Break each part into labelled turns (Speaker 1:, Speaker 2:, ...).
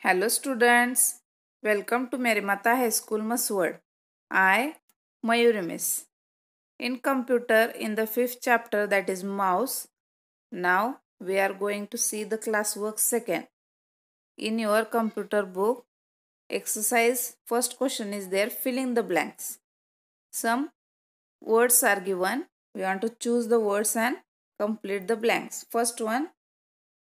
Speaker 1: Hello students, welcome to Merimata High School Mhaswad. I, Mayuri Miss. In computer, in the fifth chapter that is mouse, now we are going to see the classwork second. In your computer book, exercise first question is there, filling the blanks. Some words are given. We want to choose the words and complete the blanks. First one,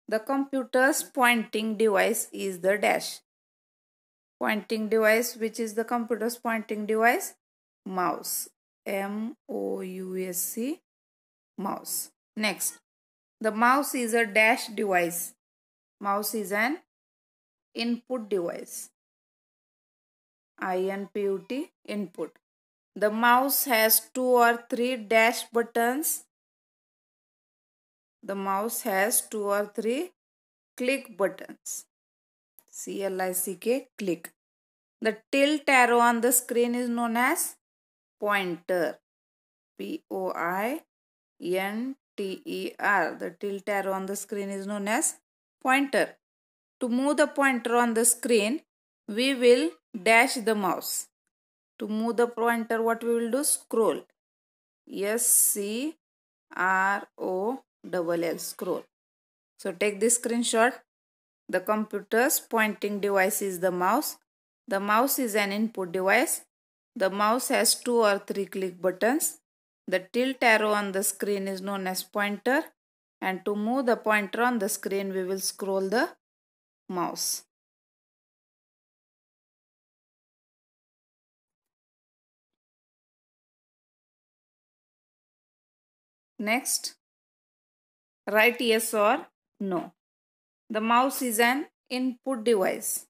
Speaker 1: the computer's pointing device is the dash. Pointing device, which is the computer's pointing device? Mouse. M O U S C. Mouse. Next, the mouse is a dash device. Mouse is an input device. I N P U T input. The mouse has two or three dash buttons the mouse has two or three click buttons. C-L-I-C-K, click. The tilt arrow on the screen is known as pointer. P-O-I-N-T-E-R. The tilt arrow on the screen is known as pointer. To move the pointer on the screen, we will dash the mouse. To move the pointer, what we will do? Scroll. S-C-R-O double L scroll. So take this screenshot. The computer's pointing device is the mouse. The mouse is an input device. The mouse has two or three click buttons. The tilt arrow on the screen is known as pointer. And to move the pointer on the screen, we will scroll the mouse. Next, Write yes or no. The mouse is an input device.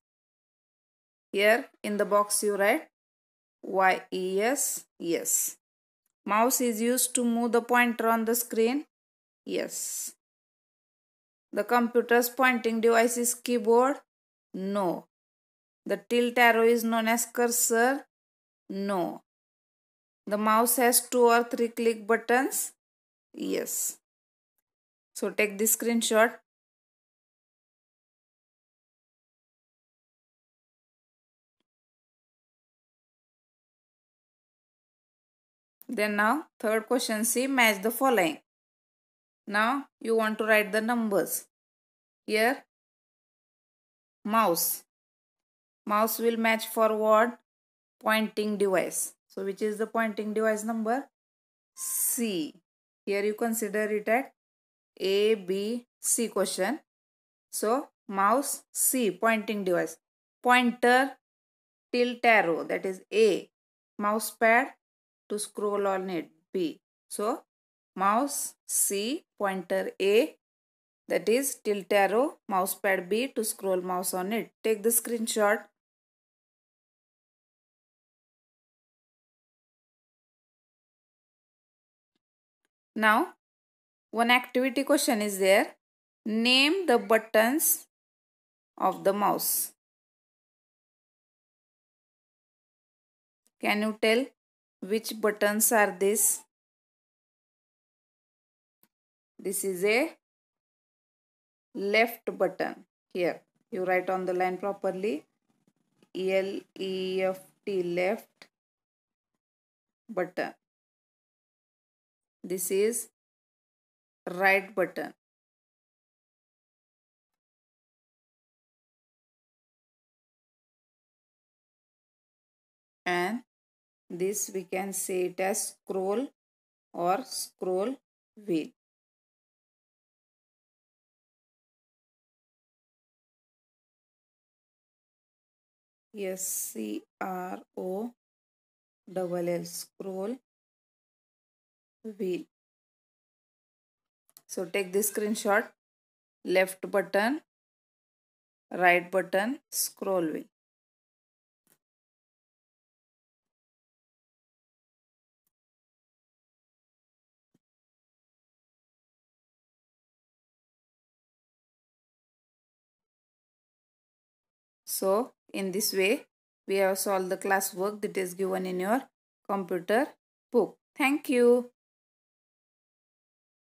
Speaker 1: Here in the box you write Y-E-S, yes. Mouse is used to move the pointer on the screen. Yes. The computer's pointing device is keyboard. No. The tilt arrow is known as cursor. No. The mouse has two or three click buttons. Yes. So take this screenshot. Then now third question C match the following. Now you want to write the numbers. Here mouse. Mouse will match for what? Pointing device. So which is the pointing device number? C. Here you consider it at a, B, C question. So, mouse C, pointing device. Pointer, tilt arrow, that is A. Mouse pad to scroll on it, B. So, mouse C, pointer A, that is tilt arrow, mouse pad B to scroll mouse on it. Take the screenshot. Now, one activity question is there. Name the buttons of the mouse. Can you tell which buttons are this? This is a left button. Here, you write on the line properly. L-E-F-T, left button. This is right button. And this we can say it as scroll or scroll wheel. S C R O double L scroll wheel. So take this screenshot, left button, right button, scroll wheel. So in this way, we have solved the class work that is given in your computer book. Thank you.